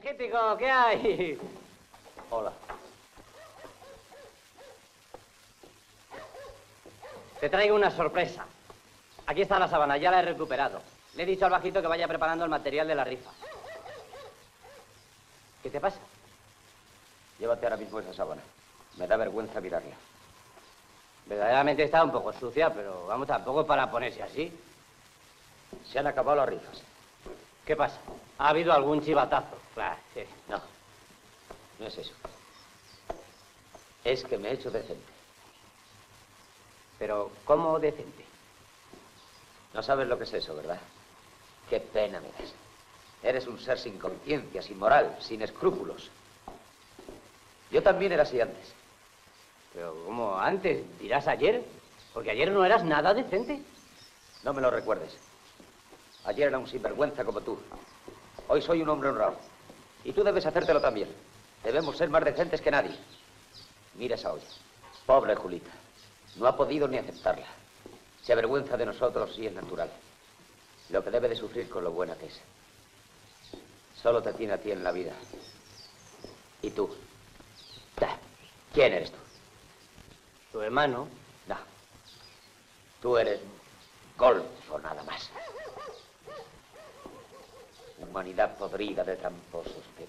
¿qué hay? Hola. Te traigo una sorpresa. Aquí está la sábana, ya la he recuperado. Le he dicho al bajito que vaya preparando el material de la rifa. ¿Qué te pasa? Llévate ahora mismo esa sábana. Me da vergüenza mirarla. Verdaderamente está un poco sucia, pero vamos, tampoco para ponerse así. Se han acabado las rifas. ¿Qué pasa? ¿Ha habido algún chivatazo? No es eso. Es que me he hecho decente. Pero, ¿cómo decente? No sabes lo que es eso, ¿verdad? Qué pena me das. Eres un ser sin conciencia, sin moral, sin escrúpulos. Yo también era así antes. Pero, ¿cómo antes? ¿Dirás ayer? Porque ayer no eras nada decente. No me lo recuerdes. Ayer era un sinvergüenza como tú. Hoy soy un hombre honrado. Y tú debes hacértelo también. Debemos ser más decentes que nadie. Mira esa olla. Pobre Julita. No ha podido ni aceptarla. Se avergüenza de nosotros y es natural. Lo que debe de sufrir con lo buena que es. Solo te tiene a ti en la vida. ¿Y tú? ¿Quién eres tú? Tu hermano. No. Tú eres golfo nada más. Humanidad podrida de tramposos que...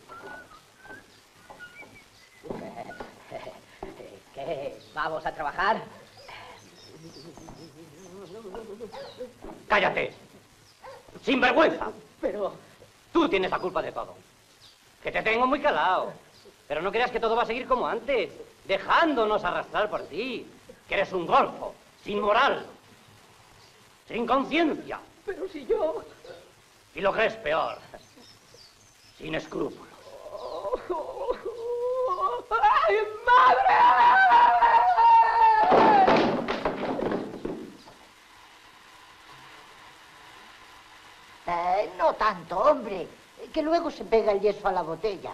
¿Vamos a trabajar? ¡Cállate! ¡Sin vergüenza! Pero... Tú tienes la culpa de todo. Que te tengo muy calado. Pero no creas que todo va a seguir como antes, dejándonos arrastrar por ti. Que eres un golfo, sin moral, sin conciencia. Pero si yo... Y lo que es peor, sin escrúpulos. ¡Ay, madre! Eh, no tanto, hombre, que luego se pega el yeso a la botella.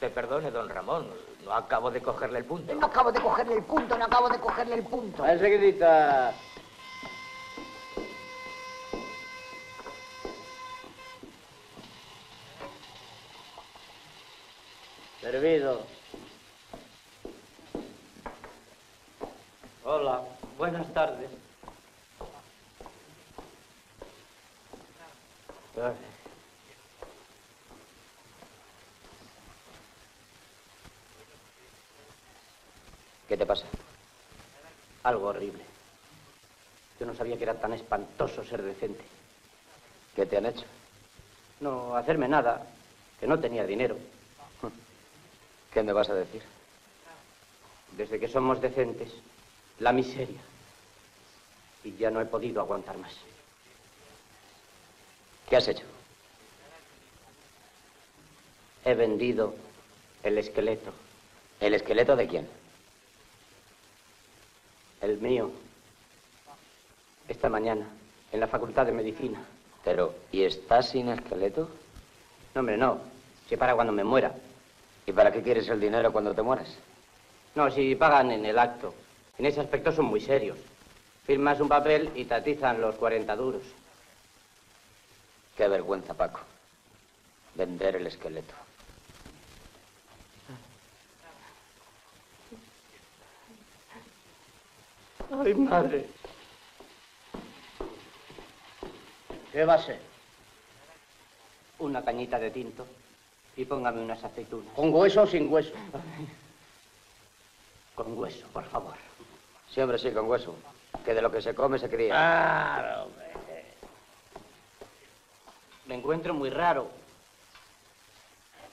Te perdone, don Ramón. No acabo de cogerle el punto. No acabo de cogerle el punto, no acabo de cogerle el punto. Enseguidita. Servido. Hola, buenas tardes. ¿Qué te pasa? Algo horrible. Yo no sabía que era tan espantoso ser decente. ¿Qué te han hecho? No hacerme nada, que no tenía dinero. ¿Qué me vas a decir? Desde que somos decentes, la miseria. Y ya no he podido aguantar más. ¿Qué has hecho? He vendido el esqueleto, ¿El esqueleto de quién? el mío, esta mañana, en la Facultad de Medicina. Pero, ¿y estás sin esqueleto? No, hombre, no. Si para cuando me muera. ¿Y para qué quieres el dinero cuando te mueras? No, si pagan en el acto. En ese aspecto son muy serios. Firmas un papel y tatizan los 40 duros. Qué vergüenza, Paco. Vender el esqueleto. Ay, madre. ¿Qué va a ser? Una cañita de tinto y póngame unas aceitunas. ¿Con hueso o sin hueso? Con hueso, por favor. Siempre sí, con hueso. Que de lo que se come se cría. Claro, hombre. Me encuentro muy raro.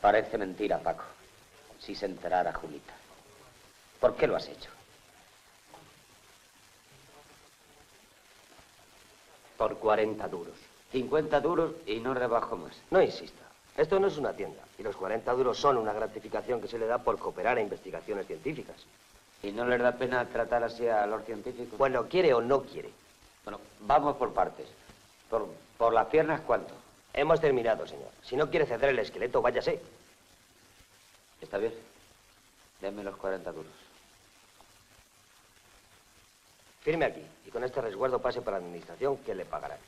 Parece mentira, Paco. Si se enterara Julita. ¿Por qué lo has hecho? Por 40 duros. 50 duros y no rebajo más. No insista. Esto no es una tienda. Y los 40 duros son una gratificación que se le da por cooperar a investigaciones científicas. ¿Y no les da pena tratar así a los científicos? Bueno, quiere o no quiere. Bueno, vamos por partes. Por, por las piernas, ¿cuánto? Hemos terminado, señor. Si no quiere ceder el esqueleto, váyase. Está bien. Denme los 40 duros. Firme aquí. Y con este resguardo pase para la administración que le pagarán.